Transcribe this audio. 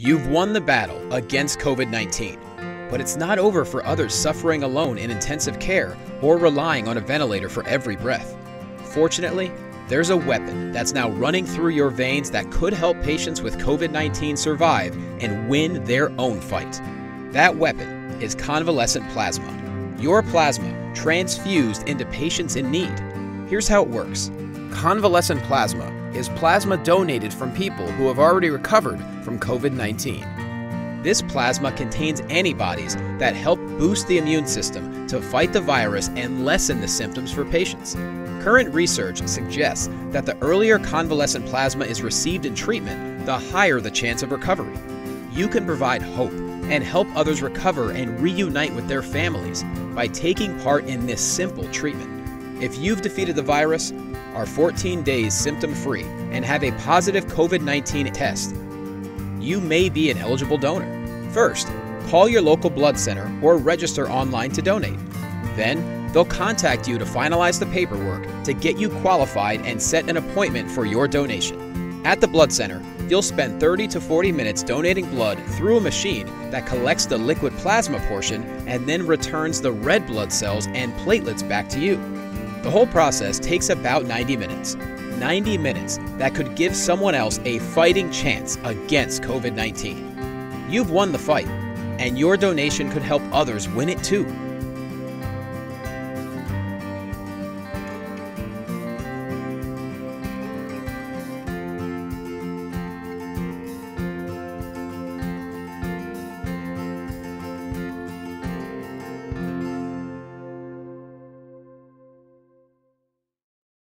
You've won the battle against COVID 19, but it's not over for others suffering alone in intensive care or relying on a ventilator for every breath. Fortunately, there's a weapon that's now running through your veins that could help patients with COVID 19 survive and win their own fight. That weapon is convalescent plasma. Your plasma transfused into patients in need. Here's how it works convalescent plasma is plasma donated from people who have already recovered from COVID 19. This plasma contains antibodies that help boost the immune system to fight the virus and lessen the symptoms for patients. Current research suggests that the earlier convalescent plasma is received in treatment, the higher the chance of recovery. You can provide hope and help others recover and reunite with their families by taking part in this simple treatment. If you've defeated the virus, are 14 days symptom free, and have a positive COVID 19 test, you may be an eligible donor. First, call your local blood center or register online to donate. Then, they'll contact you to finalize the paperwork to get you qualified and set an appointment for your donation. At the blood center, you'll spend 30 to 40 minutes donating blood through a machine that collects the liquid plasma portion and then returns the red blood cells and platelets back to you. The whole process takes about 90 minutes. 90 minutes that could give someone else a fighting chance against COVID 19. You've won the fight, and your donation could help others win it too.